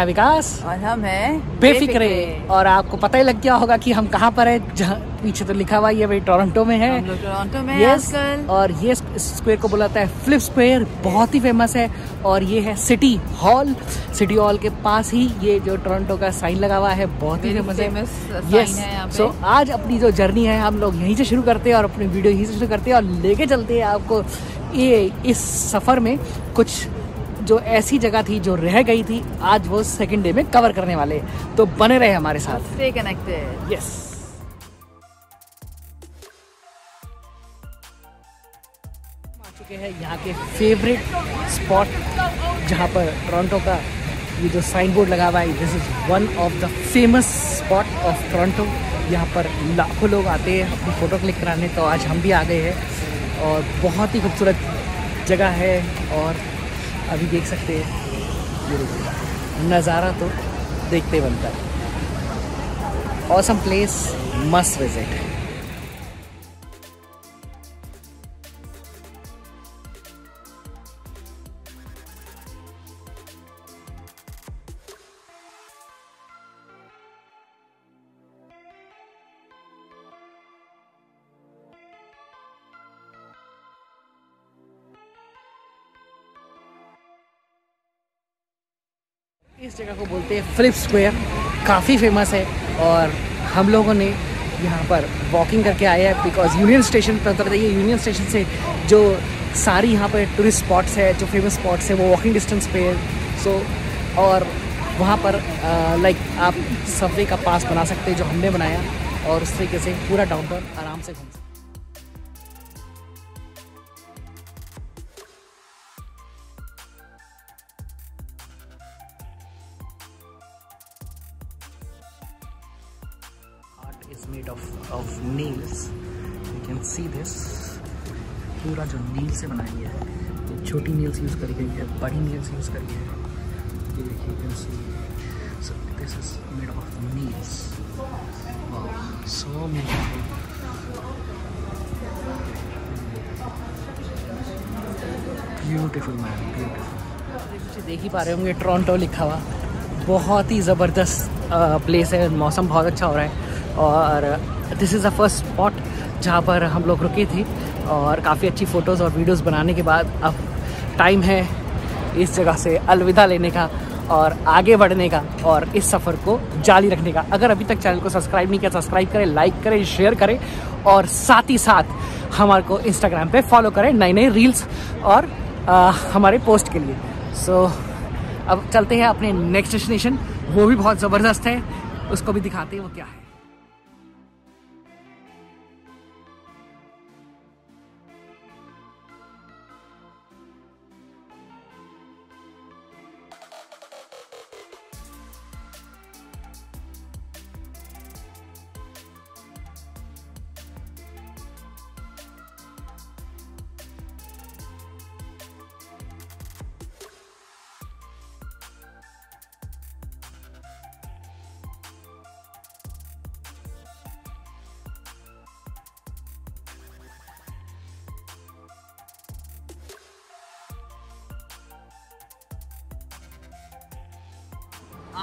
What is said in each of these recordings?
मैं विकास और हम हैं बेफिक्रे। और आपको पता ही लग गया होगा कि हम कहाँ पर है जहाँ पीछे तो लिखा हुआ ये भाई टोरंटो में है। टोरंटो में यस आजकल। और ये स्क्वायर को बुलाता है फ्लिप स्क्वायर बहुत ही फ़ेमस है। और ये है सिटी हॉल सिटी हॉल के पास ही ये जो टोरंटो का साइन लगा हुआ है बहुत ही फ़ेमस है। यस। सो आज अपनी जो जर्नी है हम लोग यहीं से शुरू करते हैं और अपनी वीडियो यहीं से शुरू करते हैं और लेके चलते हैं आपको ये इस सफ़र में कुछ जो ऐसी जगह थी जो रह गई थी आज वो सेकंड डे में कवर करने वाले। तो बने रहे हमारे साथ। स्टे कनेक्टेड यस चुके हैं यहाँ के फेवरेट स्पॉट जहाँ पर टोरंटो का ये जो साइन बोर्ड लगा हुआ है this is one of the famous spot of Toronto यहाँ पर लाखों लोग आते हैं अपनी फ़ोटो क्लिक कराने तो आज हम भी आ गए हैं। और बहुत ही खूबसूरत जगह है और अभी देख सकते हैं। नज़ारा तो देखते बनता है। Awesome place must visit visit इस जगह को बोलते हैं फ्लिप स्क्वायर काफ़ी फ़ेमस है और हम लोगों ने यहाँ पर वॉकिंग करके आए हैं बिकॉज़ यूनियन स्टेशन पर तो बताइए यूनियन स्टेशन से जो सारी यहाँ पर टूरिस्ट स्पॉट्स है, जो फ़ेमस स्पॉट्स है, वो वॉकिंग डिस्टेंस पे है। सो और वहाँ पर लाइक आप सबवे का पास बना सकते हैं जो हमने बनाया और उस तरीके से पूरा डाउनटाउन आराम से घूम सकते see this पूरा जो नील से बनाई है, ये छोटी नील्स यूज़ करी गई है, बड़ी नील्स यूज़ करी है। ये देखिए can see, so this is made of nails wow, so beautiful beautiful man beautiful देख ही पा रहे होंगे टोरंटो लिखा हुआ। बहुत ही ज़बरदस्त प्लेस है, मौसम बहुत अच्छा हो रहा है। और this is the first spot जहाँ पर हम लोग रुके थे और काफ़ी अच्छी फ़ोटोज़ और वीडियोज़ बनाने के बाद अब टाइम है इस जगह से अलविदा लेने का और आगे बढ़ने का और इस सफ़र को जारी रखने का। अगर अभी तक चैनल को सब्सक्राइब नहीं किया सब्सक्राइब करें लाइक करें शेयर करें और साथ ही साथ हमारे को इंस्टाग्राम पे फॉलो करें नई नई रील्स और आ, हमारे पोस्ट के लिए। सो so, अब चलते हैं अपने नेक्स्ट डेस्टिनेशन वो भी बहुत ज़बरदस्त है। उसको भी दिखाते हैं वो क्या है।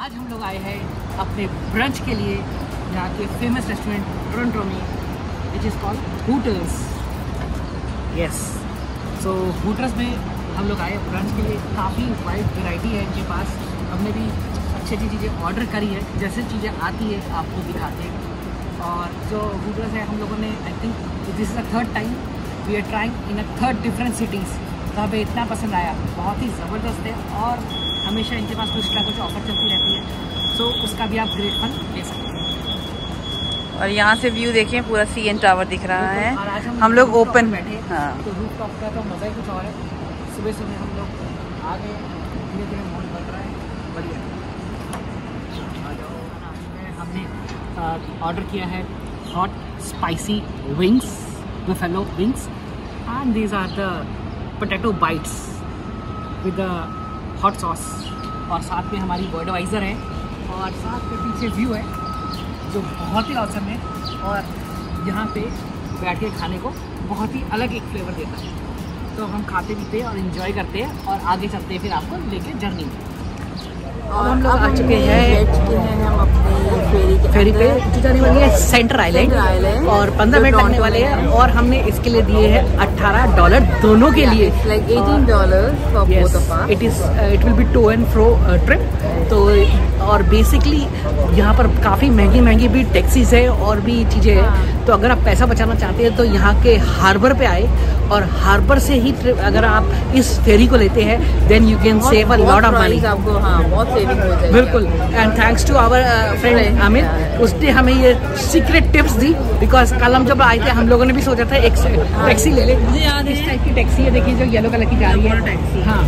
आज हम लोग आए हैं अपने ब्रंच के लिए, यहाँ के फ़ेमस रेस्टोरेंट टोरंटो में which is called hotels yes so hotels में हम लोग आए ब्रंच के लिए। काफ़ी वाइड वैरायटी है इनके पास। हमने भी अच्छी अच्छी चीज़ें ऑर्डर करी है। जैसे चीज़ें आती है, आपको दिखाते हैं। और जो होटल्स है, हम लोगों ने I think this is a third time we are trying in a third different cities तो हमें इतना पसंद आया। बहुत ही ज़बरदस्त है। और हमेशा इनके पास कुछ ना कुछ ऑफ़र चलती रहती है। सो उसका भी आप ग्रेट फन ले सकते हैं। और यहाँ से व्यू देखें पूरा सी एन टावर दिख रहा है। हम लोग ओपन बैठे हाँ। तो रूफ टॉप का तो मज़ा ही कुछ और है। सुबह सुबह हम लोग आ गए धीरे धीरे मॉल बन रहा है। बढ़िया। हमने ऑर्डर किया है hot spicy wings buffalo wings and these are the potato bites with the hot sauce और साथ में हमारी बर्डवाइज़र है और साथ में पीछे व्यू है जो बहुत ही औसम है और यहाँ पे बैठ के खाने को बहुत ही अलग एक फ्लेवर देता है। तो हम खाते पीते और इन्जॉय करते हैं और आगे चलते हैं फिर आपको लेके जर्नी में। और हम लोग आ चुके हैं चुके हैं हम अपने फेरी पे जाने वाली है सेंटर आइलैंड और पंद्रह मिनट लगने वाले हैं। और हमने इसके लिए दिए हैं अट्ठारह डॉलर दोनों के लिए like eighteen 18 dollars for both of us. It is it will be to and fro trip तो और बेसिकली यहाँ पर काफ़ी महँगी महँगी भी टैक्सीज है और भी चीज़ें हैं। तो अगर आप पैसा बचाना चाहते हैं तो यहाँ के हार्बर पे आए और हार्बर से ही अगर आप इस फेरी को लेते हैं then you can save a lot of money आपको हाँ बहुत सेविंग हो जाएगी। बिल्कुल। And thanks to our friend Amit उसने हमें ये सीक्रेट टिप्स दी बिकॉज़ कल हम जब आए थे हम लोगों ने भी सोचा था एक टैक्सी ले ले। मुझे याद इस है। टाइप की टैक्सी है देखिए जो येलो कलर की जा रही है। टैक्सी। हाँ।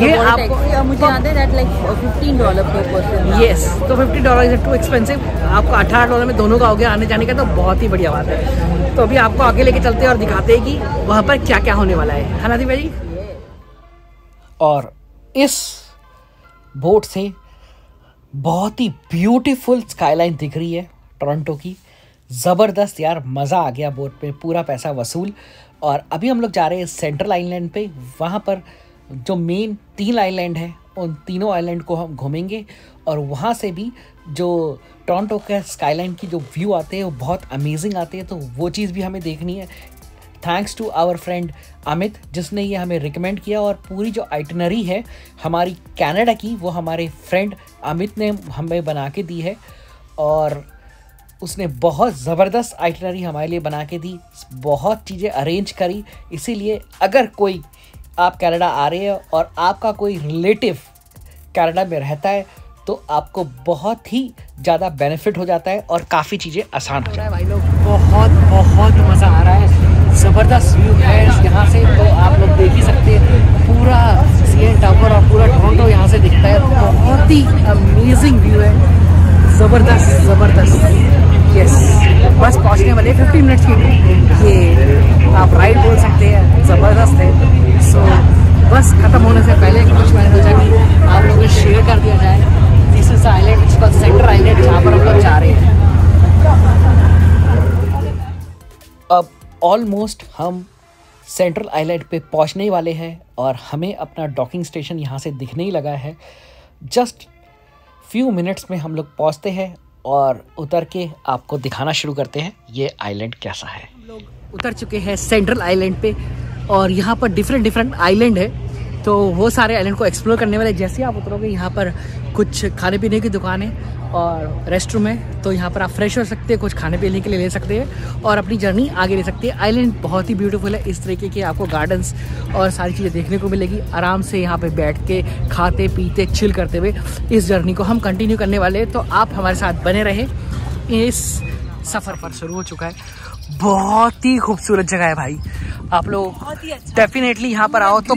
ये आपको मुझे याद है that like 15 dollar per person yes तो fifty dollar is too expensive आपको अठारह डॉलर में दोनों का हो गया आने जाने का तो बहुत ही बढ़िया बात है। तो अभी आपको आगे लेके चलते हैं और दिखाते हैं कि वहाँ पर क्या क्या होने वाला है। है दीपा जी? और इस बोट से बहुत ही ब्यूटीफुल स्काईलाइन दिख रही है टोरंटो की। ज़बरदस्त यार, मज़ा आ गया बोट पे पूरा पैसा वसूल। और अभी हम लोग जा रहे हैं सेंट्रल आइलैंड पे। वहाँ पर जो मेन तीन आइलैंड है उन तीनों आइलैंड को हम घूमेंगे और वहाँ से भी जो टोरंटो के स्काईलाइन की जो व्यू आते हैं, वो बहुत अमेजिंग आते हैं तो वो चीज़ भी हमें देखनी है। Thanks to our friend Amit जिसने ये हमें रिकमेंड किया और पूरी जो आइटनरी है हमारी कनाडा की, वो हमारे फ्रेंड अमित ने हमें बना के दी है और उसने बहुत ज़बरदस्त आइटनरी हमारे लिए बना के दी, बहुत चीज़ें अरेंज करी। इसीलिए अगर कोई आप कनाडा आ रहे हैं और आपका कोई रिलेटिव कनाडा में रहता है तो आपको बहुत ही ज़्यादा बेनिफिट हो जाता है और काफ़ी चीज़ें आसान हो जाती है। भाई लोग, बहुत बहुत मज़ा आ रहा है। ज़बरदस्त व्यू है यहाँ से तो आप लोग देख ही सकते हैं। पूरा सी टावर और पूरा टोरंटो यहाँ से दिखता है। बहुत ही अमेजिंग व्यू है। ज़बरदस्त ज़बरदस्त। यस बस पहुँचने वाले फिफ्टीन मिनट्स की ये आप राइड बोल सकते हैं, ज़बरदस्त है। सो बस ख़त्म होने से पहले कुछ मैंने सोचा कि आप लोगों को शेयर कर दिया जाए। दिस इज़ आइलैंड इसका सेंटर आइलैंड जहाँ पर हम लोग जा रहे हैं। अब ऑलमोस्ट हम सेंट्रल आइलैंड पे पहुँचने वाले हैं और हमें अपना डॉकिंग स्टेशन यहाँ से दिखने ही लगा है। जस्ट फ्यू मिनट्स में हम लोग पहुँचते हैं और उतर के आपको दिखाना शुरू करते हैं, ये आइलैंड कैसा है। लोग उतर चुके हैं सेंट्रल आइलैंड पे और यहाँ पर डिफरेंट डिफरेंट आइलैंड है। तो वो सारे आइलैंड को एक्सप्लोर करने वाले, जैसे आप उतरोगे, यहाँ पर कुछ खाने पीने की दुकान है। और रेस्ट रूम है तो यहाँ पर आप फ्रेश हो सकते हैं कुछ खाने पीने के लिए ले सकते हैं और अपनी जर्नी आगे ले सकते हैं। आइलैंड बहुत ही ब्यूटीफुल है इस तरीके के आपको गार्डन्स और सारी चीज़ें देखने को मिलेगी। आराम से यहाँ पे बैठ के खाते पीते चिल करते हुए इस जर्नी को हम कंटिन्यू करने वाले हैं। तो आप हमारे साथ बने रहे। इस सफ़र पर शुरू हो चुका है। बहुत ही खूबसूरत जगह है भाई। आप लोग डेफिनेटली यहाँ पर आओ तो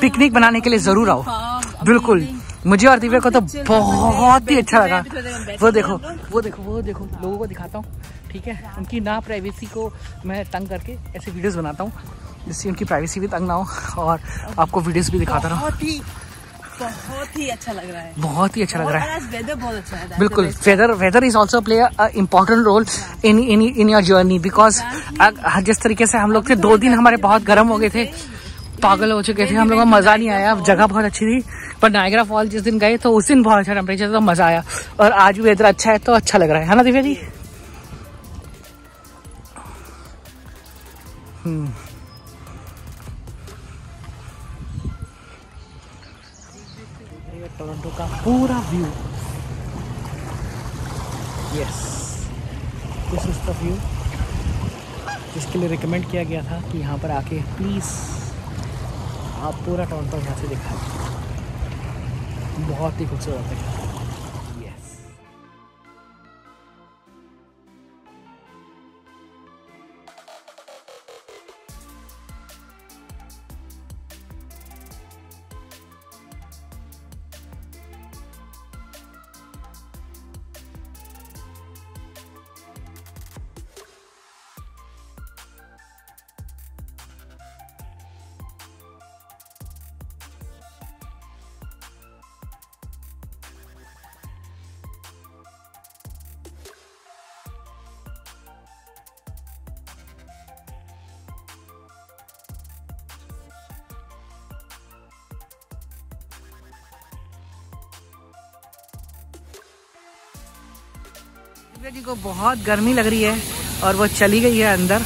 पिकनिक बनाने के लिए ज़रूर आओ। बिल्कुल। मुझे और दिव्या को तो बहुत ही अच्छा लगा। वो देखो वो देखो वो देखो लोगों को दिखाता हूँ ठीक है? उनकी ना प्राइवेसी को मैं तंग करके ऐसे वीडियोस बनाता हूँ जिससे उनकी प्राइवेसी भी तंग ना हो और आपको वीडियोस भी दिखाता रहूँ। बहुत ही बहुत ही अच्छा लग रहा है। बहुत ही अच्छा लग रहा है। वेदर बहुत अच्छा है बिल्कुल weather weather is also play important role in in in your journey because जिस तरीके से हम लोग थे दो दिन हमारे बहुत गर्म हो गए थे। पागल हो चुके थे, हम लोगों को मज़ा नहीं आया। जगह बहुत अच्छी थी, पर नायगरा फॉल जिस दिन गए तो उस दिन बहुत अच्छा टेम्परेचर था, मज़ा आया। और आज भी वेदर अच्छा है तो अच्छा लग रहा है है ना दिव्या जी? हम्म। टोरंटो का पूरा view yes this is the view जिसके लिए रिकमेंड किया गया था कि यहाँ पर आके प्लीज़ आप पूरा टाउन पर यहाँ से दिखाएँ बहुत ही खूबसूरत है दिव्या जी को बहुत गर्मी लग रही है और वो चली गई है अंदर।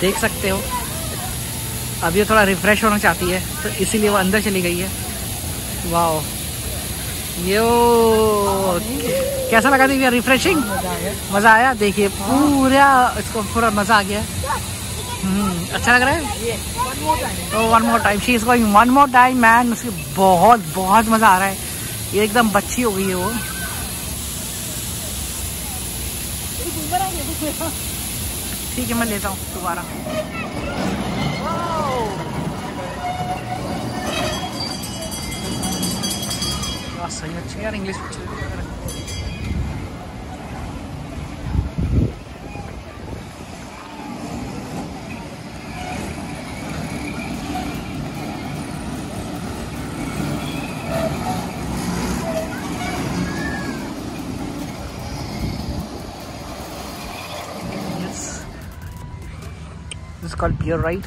देख सकते हो। अब ये थोड़ा रिफ्रेश होना चाहती है तो इसीलिए वो अंदर चली गई है। वाह यो कैसा लगा दिव्या? रिफ्रेशिंग मज़ा आया? देखिए पूरा इसको पूरा मज़ा आ गया। हम्म, अच्छा लग रहा है? One more time she is one more time man उसकी बहुत बहुत मज़ा आ रहा है। ये एकदम बच्ची हो गई है वो। ठीक है मैं लेता हूँ दोबारा सही अच्छी यार English Yes. This is called beer ride.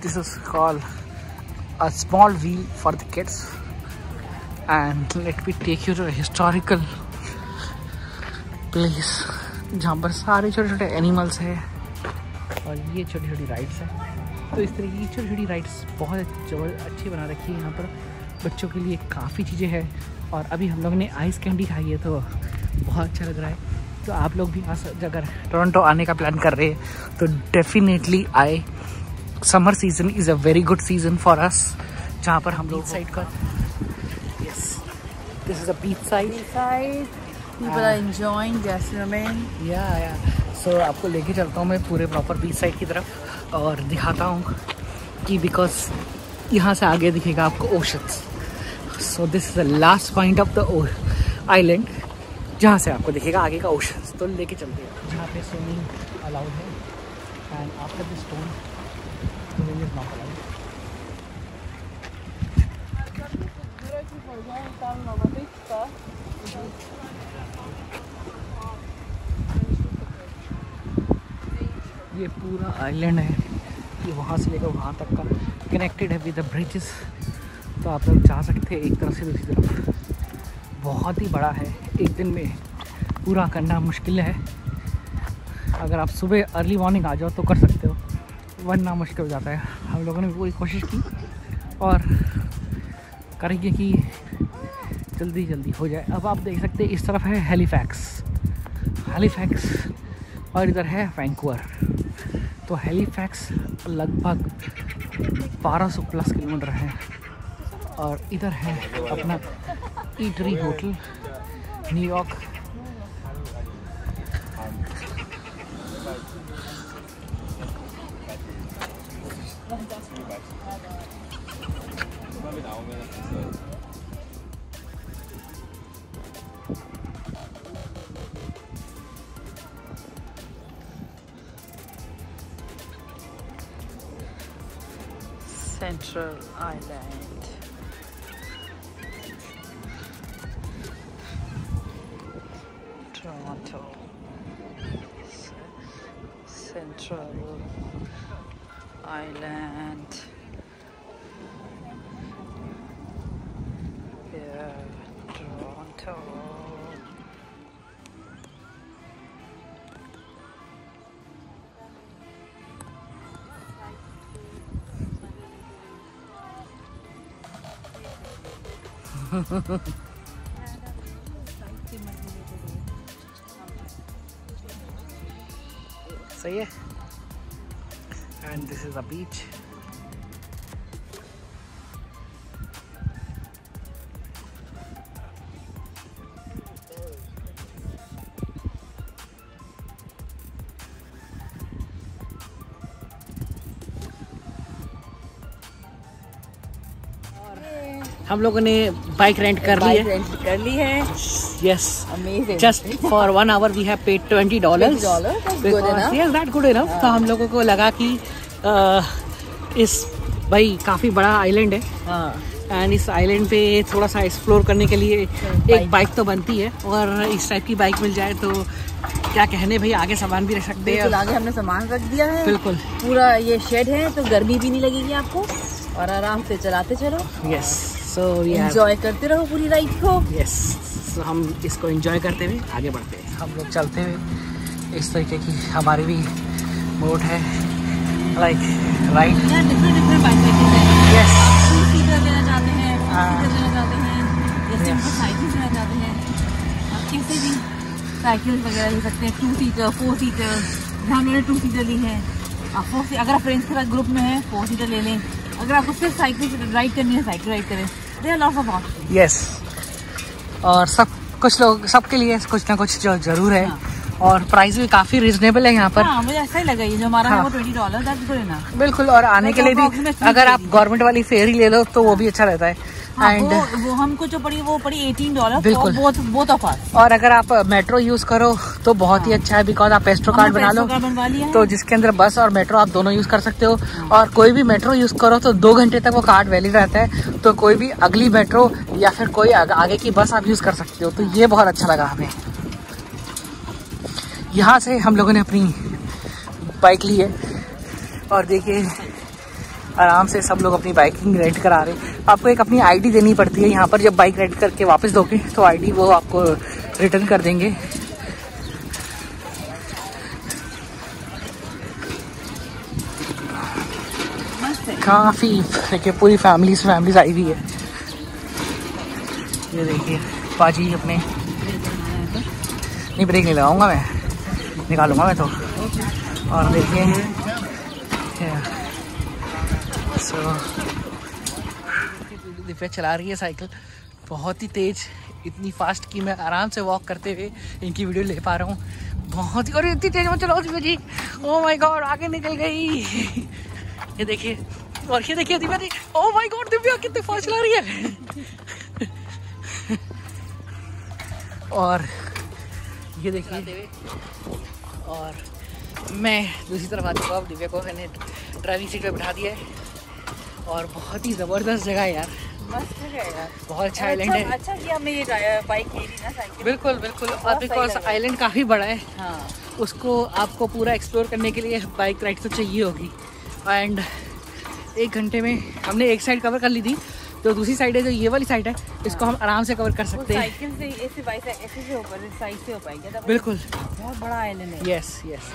This is called a small wheel for the kids. And let me take you to a historical place, जहाँ पर सारे छोटे छोटे एनिमल्स हैं और ये छोटी छोटी राइड्स हैं तो इस तरह की छोटी छोटी राइड्स बहुत अच्छी बना रखी है यहाँ पर बच्चों के लिए काफ़ी चीज़ें हैं और अभी हम लोग ने आइस कैंडी खाई है तो बहुत अच्छा लग रहा है तो आप लोग भी आ अगर टोरंटो आने का प्लान कर रहे हैं तो डेफिनेटली आए। Summer season is a very good season for us जहाँ पर हम लोग साइड का। Yes this is a beach side people are enjoying, so आपको लेके चलता हूँ मैं पूरे प्रॉपर बीच साइड की तरफ़ और दिखाता हूँ कि बिकॉज़ यहाँ से आगे दिखेगा आपको oceans so this is the last point of the island जहाँ से आपको दिखेगा, आगे का ओशंस तो लेके चलते हैं। जहाँ पे स्विमिंग अलाउड है and after this stone swimming is not allowed ये पूरा आइलैंड है, ये वहाँ से लेकर वहाँ तक का कनेक्टेड है विद द ब्रिजेस तो आप लोग जा सकते हैं एक तरफ़ से दूसरी तरफ़। बहुत ही बड़ा है। एक दिन में पूरा करना मुश्किल है। अगर आप सुबह अर्ली मॉर्निंग आ जाओ तो कर सकते हो, वरना मुश्किल हो जाता है। हम लोगों ने पूरी कोशिश की और करेंगे कि जल्दी जल्दी हो जाए। अब आप देख सकते हैं इस तरफ़ है हेलीफैक्स हेलीफैक्स और इधर है वैंकूवर तो हेलीफैक्स लगभग 1200 प्लस किलोमीटर है और इधर है अपना eatery hotel New York. Central Island. सही है and this is a beach हम लोगों ने बाइक रेंट कर ली है। रेंट कर ली है। Yes amazing just for one hour we have paid twenty dollars. $20, that's good yes, that good enough. तो हम लोगों को लगा कि इस भाई काफ़ी बड़ा आइलैंड है। हाँ। एंड इस आइलैंड पे थोड़ा सा एक्सप्लोर करने के लिए एक बाइक तो बनती है। और इस टाइप की बाइक मिल जाए तो क्या कहने भाई आगे सामान भी रख सकते हैं। आगे हमने सामान रख दिया है। बिल्कुल। पूरा ये शेड है तो गर्मी भी नहीं लगेगी आपको। और आराम से चलाते चलो। यस सो एंजॉय करते रहो पूरी राइड को। यस सो हम इसको एंजॉय करते हुए आगे बढ़ते हैं। हम लोग चलते हुए इस तरीके की हमारी भी बोट है। Like right different different bicycle yes two seater लेना चाहते हैं। लेना चाहते या साइकिल लेना चाहते हैं। कैसे भी साइकिल वगैरह ले सकते हैं। टू सीटर फोर सीटर जहाँ मैंने टू सीटर ली है। अगर आप फ्रेंड्स के साथ ग्रुप में है फोर सीटर ले लें। अगर आपको सिर्फ़ साइकिल राइड करनी है साइकिल राइड करें। They are lots of option yes और सब कुछ लोग सबके लिए कुछ ना कुछ जो ज़रूर है। हाँ। और प्राइस भी काफ़ी रिजनेबल है यहाँ पर। हाँ मुझे ऐसा ही लगा ये जो हमारा हाँ. है हाँ। वो ट्वेंटी डॉलर गुड इनफ बिल्कुल और आने तो के लिए भी अगर आप गवर्नमेंट वाली फेरी ही ले लो तो वो भी अच्छा रहता है। हाँ, एंड वो, वो हमको जो पड़ी वो पड़ी एटीन डॉलर बिल्कुल। बोथ ऑफ़ और अगर आप मेट्रो यूज़ करो तो बहुत ही अच्छा है बिकॉज़ आप पेस्ट्रो कार्ड बना लो। तो जिसके अंदर बस और मेट्रो आप दोनों यूज़ कर सकते हो। और कोई भी मेट्रो यूज़ करो तो दो घंटे तक वो कार्ड वैलिड रहता है। तो कोई भी अगली मेट्रो या फिर कोई आगे की बस आप यूज़ कर सकते हो। तो ये बहुत अच्छा लगा हमें। यहाँ से हम लोगों ने अपनी बाइक ली है। और देखिए आराम से सब लोग अपनी बाइकिंग रेंट करा रहे हैं। आपको एक अपनी आईडी देनी पड़ती है यहाँ पर, जब बाइक रेंट करके वापस दोगे तो आईडी वो आपको रिटर्न कर देंगे। काफ़ी, देखिए, पूरी फैमिलीज़ फैमिलीज़ आई हुई है। ये देखिए पाजी अपने। नहीं ब्रेक नहीं लगाऊँगा मैं। निकालूँगा मैं तो। और देखिए सो दिव्या चला रही है साइकिल बहुत ही तेज, इतनी फास्ट कि मैं आराम से वॉक करते हुए इनकी वीडियो ले पा रहा हूँ। बहुत ही और इतनी तेज मत चलाओ Divya ji. Oh my God आगे निकल गई। ये देखिए, और ये देखिए Divya ji. Oh my God Divya, कितनी फास्ट चला रही है। और ये देखिए। और मैं दूसरी तरफ़ आ चुका हूँ दिव्या को मैंने ड्राइविंग सीट पर बैठा दिया है। और बहुत ही ज़बरदस्त जगह है यार। मस्त है यार। बहुत अच्छा आइलैंड है। अच्छा किया हमने ये बाइक ले ली ना साइकिल। बिल्कुल बिल्कुल। और बिकॉज़ आइलैंड काफ़ी बड़ा है हाँ। उसको आपको पूरा एक्सप्लोर करने के लिए बाइक राइड तो चाहिए होगी। एंड एक घंटे में हमने एक साइड कवर कर ली थी तो दूसरी साइड है जो ये वाली साइड है इसको हम आराम से कवर कर सकते हैं। साइकिल से ऐसे बाइक ऐसे से ऊपर साइड से हो पाएगा। बिल्कुल। बहुत बड़ा आइलैंड है। Yes yes